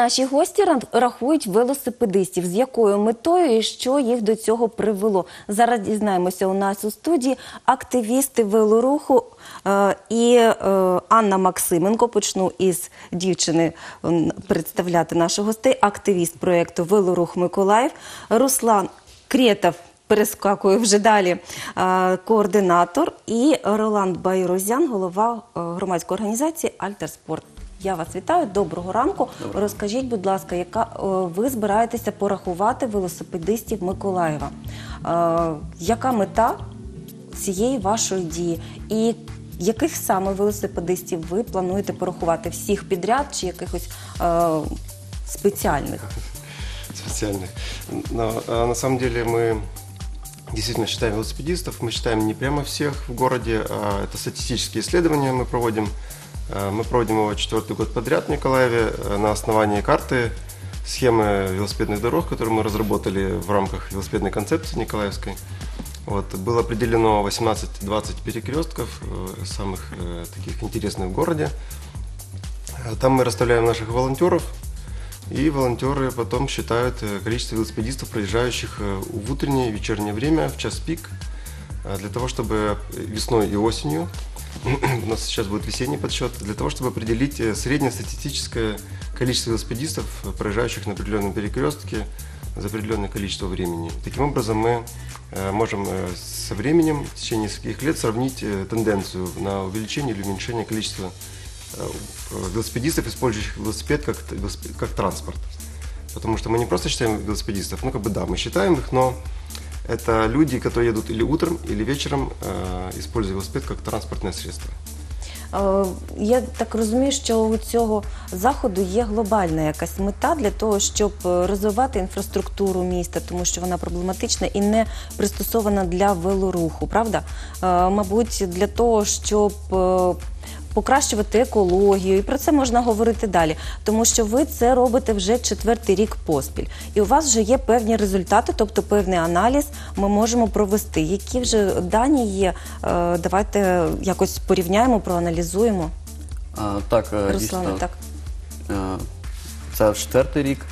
Наші гості рахують велосипедистів. З якою метою і що їх до цього привело? Зараз дізнаємося у нас у студії активісти велоруху е, і е, Анна Максименко. Почну із дівчини представляти наших гостей. Активіст проєкту Велорух Миколаїв Руслан Кретов. Перескакую вже далі. е, Координатор і Роланд Байрозян, голова громадської організації Альтерспорт. Я вас вітаю. Доброго ранку. Розкажіть, будь ласка, яка е, ви збираєтеся порахувати велосипедистів Миколаєва? Е, Яка мета цієї вашої дії? І яких саме велосипедистів ви плануєте порахувати? Всіх підряд чи якихось е, спеціальних? специальных. Но а, на самом деле мы действительно считаем велосипедистов. Мы считаем не прямо всех в городе, а это статистические исследования мы проводим. А, Мы проводим его четвертый год подряд в Николаеве а, на основании карты схемы велосипедных дорог, которую мы разработали в рамках велосипедной концепции Николаевской. Вот, было определено 18-20 перекрестков, э, самых э, таких интересных в городе. Там мы расставляем наших волонтеров, и волонтеры потом считают э, количество велосипедистов, проезжающих э, в утреннее и вечернее время, в час пик, э, для того, чтобы весной и осенью, у нас сейчас будет весенний подсчет, для того, чтобы определить э, среднестатистическое количество велосипедистов, э, проезжающих на определенном перекрестке за определенное количество времени. Таким образом, мы э, можем со временем, в течение нескольких лет, сравнить тенденцию на увеличение или уменьшение количества велосипедистов, использующих велосипед как, как транспорт. Потому что мы не просто считаем велосипедистов, ну как бы да, мы считаем их, но это люди, которые едут или утром, или вечером, э, используя велосипед как транспортное средство. Е, Я так розумію, що у цього заходу є глобальна якась мета для того, щоб е, розвивати інфраструктуру міста, тому що вона проблематична і не пристосована для велоруху, правда? Е, Мабуть, для того, щоб е, покращувати екологію, і про це можна говорити далі, тому що ви це робите вже четвертий рік поспіль, і у вас вже є певні результати, тобто певний аналіз ми можемо провести. Які вже дані є? Е, Давайте якось порівняємо, проаналізуємо. А, так, е, Руслане, дійсно, так. е, Це четвертий рік.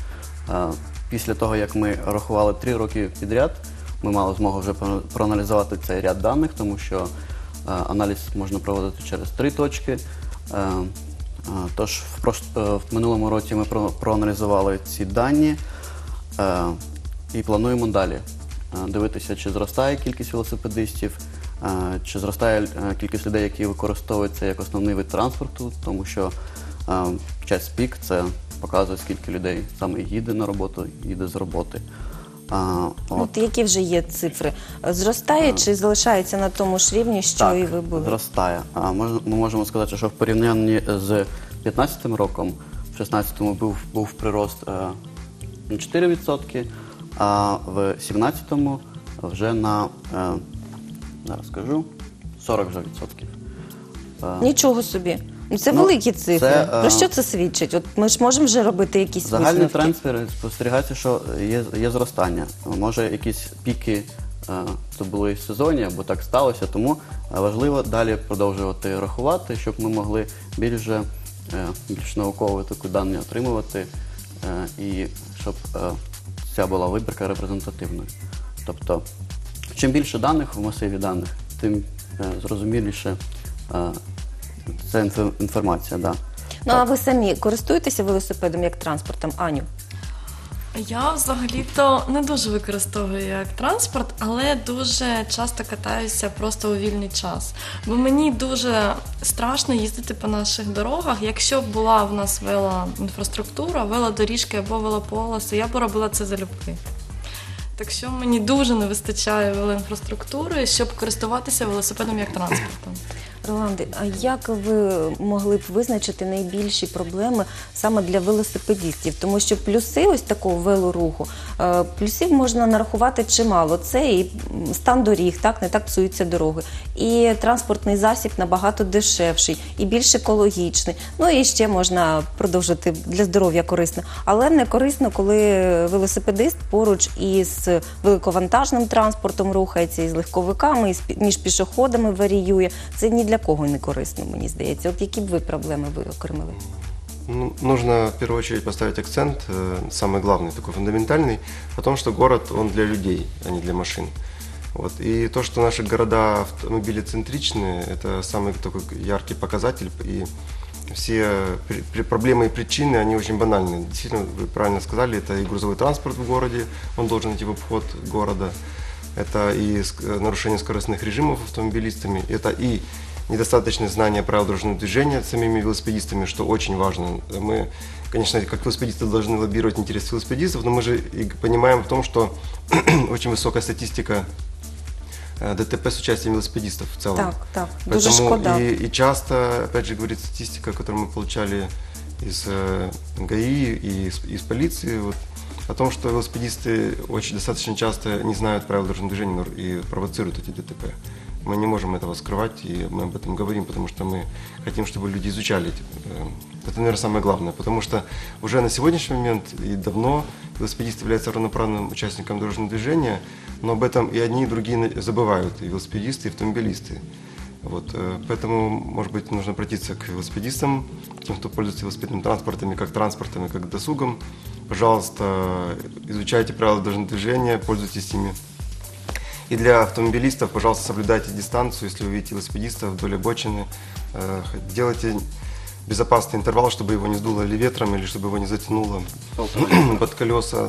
Після того, як ми рахували три роки підряд, ми мали змогу вже про- проаналізувати цей ряд даних, тому що аналіз можна проводити через три точки. Е, е, Тож в, е, минулому році ми про- проаналізували ці дані е, і плануємо далі е, дивитися, чи зростає кількість велосипедистів, е, чи зростає е, кількість людей, які використовують це як основний вид транспорту, тому що е, час пік це показує, скільки людей саме їде на роботу, їде з роботи. А, от. От які вже є цифри? Зростає чи залишається на тому ж рівні, що і ви були? зростає. А мож- ми можемо сказати, що в порівнянні з 2015 роком, в 2016 був, був прирост е, на 4%, а в 2017 вже на, е, зараз скажу, 40 вже відсотків. Е, Нічого собі. Ну це Ну, великі цифри. це, Про е, що це свідчить? От ми ж можемо вже робити якісь Загальний висновки. тренд спостерігається, що є, є зростання. Може, якісь піки е, то були сезонні, або так сталося, тому е, важливо далі продовжувати рахувати, щоб ми могли більш, е, більш науково таку дані отримувати, е, і щоб е, ця була вибірка репрезентативною. Тобто, чим більше даних в масиві даних, тим е, зрозуміліше е, ця інфо- інформація. Да. Ну а ви самі користуєтеся велосипедом як транспортом, Аню? Я взагалі-то не дуже використовую як транспорт, але дуже часто катаюся просто у вільний час. Бо мені дуже страшно їздити по наших дорогах. Якщо б була в нас велоінфраструктура, велодоріжки або велополоси, я б робила це залюбки. Так що мені дуже не вистачає велоінфраструктури, щоб користуватися велосипедом як транспортом. Роланди, а як ви могли б визначити найбільші проблеми саме для велосипедистів? Тому що плюси ось такого велоруху, е, плюсів можна нарахувати чимало. Це і стан доріг, так не так псуються дороги, і транспортний засіб набагато дешевший, і більш екологічний. Ну і ще можна продовжити для здоров'я корисно, але не корисно, коли велосипедист поруч із великовантажним транспортом рухається, із легковиками, пі- між пішоходами варіює. Це ні для кого не корисно, мені здається. От які б ви проблеми ви окремили? Ну, нужно в первую очередь поставить акцент, э, самый главный, такой фундаментальный, о том, что город, он для людей, а не для машин. Вот. И то, что наши города автомобилецентричные, это самый такой яркий показатель. И все при- при- проблемы и причины, они очень банальные. Действительно, вы правильно сказали, это и грузовой транспорт в городе, он должен идти в обход города. Это и ск- э, нарушение скоростных режимов автомобилистами, это и недостаточное знание правил дорожного движения самими велосипедистами, что очень важно. Мы, конечно, как велосипедисты должны лоббировать интерес велосипедистов, но мы же и понимаем в том, что очень высокая статистика э, ДТП с участием велосипедистов в целом. Так, так. Дуже Поэтому шкода. и, и часто, опять же, говорит статистика, которую мы получали из э, ГАИ и из, из полиции, вот, о том, что велосипедисты очень достаточно часто не знают правил дорожного движения и провоцируют эти ДТП. Мы не можем этого скрывать, и мы об этом говорим, потому что мы хотим, чтобы люди изучали. э, Это, наверное, самое главное, потому что уже на сегодняшний момент и давно велосипедист является равноправным участником дорожного движения, но об этом и одни, и другие забывают, и велосипедисты, и автомобилисты. Вот, э, поэтому, может быть, нужно обратиться к велосипедистам, тем, кто пользуется велосипедным транспортом, и как транспортом, и как досугом. Пожалуйста, изучайте правила дорожного движения, пользуйтесь ими. И для автомобилистов, пожалуйста, соблюдайте дистанцию, если вы видите велосипедиста вдоль обочины. Э, Делайте безопасный интервал, чтобы его не сдуло или ветром, или чтобы его не затянуло под колеса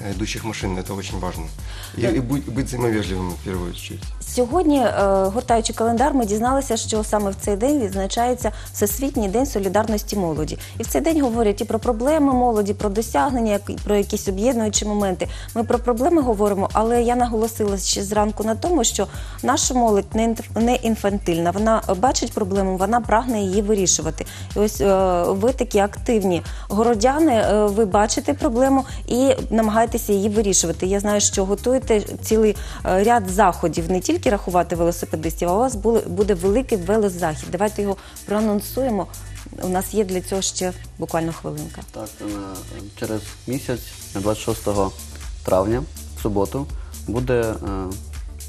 э, идущих машин. Это очень важно. И, и будь- быть взаимовежливым в первую очередь. Сьогодні, е, гортаючи календар, ми дізналися, що саме в цей день відзначається Всесвітній день солідарності молоді. І в цей день говорять і про проблеми молоді, про досягнення, про якісь об'єднуючі моменти. Ми про проблеми говоримо, але я наголосила ще зранку на тому, що наша молодь не інфантильна. Вона бачить проблему, вона прагне її вирішувати. І ось е, ви такі активні городяни, е, ви бачите проблему і намагаєтеся її вирішувати. Я знаю, що готуєте цілий ряд заходів, не тільки рахувати велосипедистів, а у вас буде великий велозахід. Давайте його проанонсуємо. У нас є для цього ще буквально хвилинка. Так, на, через місяць, 26 травня, в суботу, буде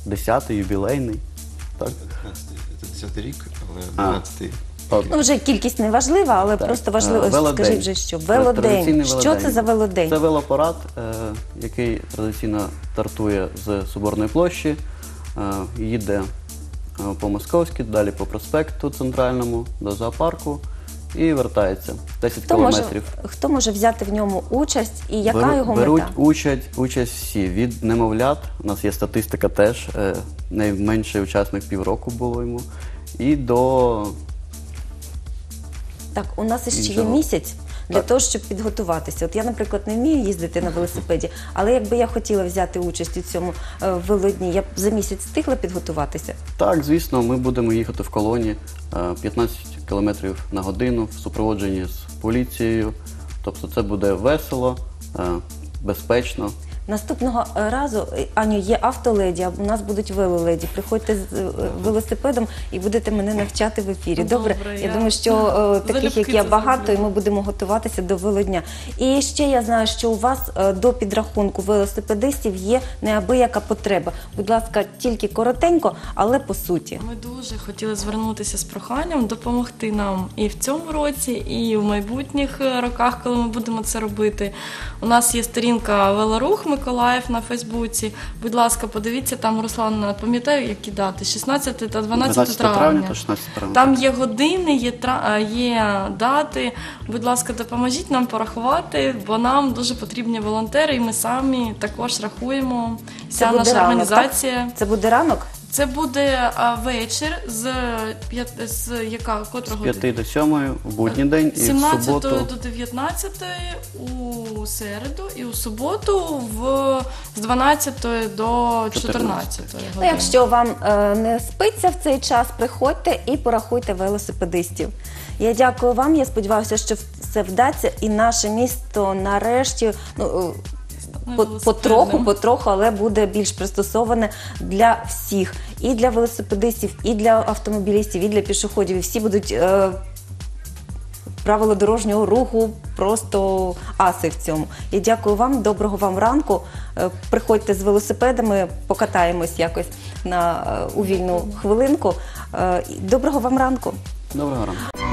е, 10-й юбілейний. Так? Це 10 рік, але 12 От, Ну вже кількість не важлива, але Так, просто е, важливо. велодень. Скажіть вже що велодень. традиційний Що велодень. це за велодень? Це велопарад, е, який традиційно стартує з Соборної площі, е, їде е, по Московській, далі по проспекту центральному до зоопарку і вертається 10 Хто може, кілометрів. хто може взяти в ньому участь і яка Беру- його беруть мета? участь, участь всі. Від немовлят, у нас є статистика теж, е, найменший учасник півроку було йому. І до Так, у нас ще є Іншого. місяць для Так. того, щоб підготуватися. От я, наприклад, не вмію їздити на велосипеді, але якби я хотіла взяти участь у цьому е, велодні, я б за місяць встигла підготуватися. Так, звісно, ми будемо їхати в колоні е, 15 км на годину в супроводженні з поліцією. Тобто це буде весело, е, безпечно. Наступного е, разу, е, Аню, є автоледі, а у нас будуть велоледі. Приходьте з е, велосипедом і будете мене навчати в ефірі. Добре, Добре, я я думаю, що е, таких, залюбки як я, це багато, і зроблю. ми будемо готуватися до велодня. І ще я знаю, що у вас е, до підрахунку велосипедистів є неабияка потреба. Будь ласка, тільки коротенько, але по суті. Ми дуже хотіли звернутися з проханням допомогти нам і в цьому році, і в майбутніх е, роках, коли ми будемо це робити. У нас є сторінка Велорух Миколаїв на Фейсбуці. Будь ласка, подивіться там, Руслан, пам'ятаю, які дати? 16 та 12, травня. та 16 травня. Там є години, є, тра... е, є дати. Будь ласка, допоможіть нам порахувати, бо нам дуже потрібні волонтери, і ми самі також рахуємо. Вся наша ранок, організація. так? Це буде ранок? Це буде а, вечір з п'ят- з яка котра З 5 до 7 в будній день і в 17 суботу. до 19 у середу і у суботу в з 12 до 14 Ну, години. якщо вам е, не спиться в цей час, приходьте і порахуйте велосипедистів. Я дякую вам. Я сподіваюся, що все вдасться, і наше місто нарешті ну, е, Ну, по- потроху, потроху, але буде більш пристосоване для всіх, і для велосипедистів, і для автомобілістів, і для пішоходів. І всі будуть. Е, Правила дорожнього руху просто аси в цьому. Я дякую вам, доброго вам ранку. Е, Приходьте з велосипедами, покатаємось якось на е, у вільну хвилинку. Е, Доброго вам ранку. Доброго ранку.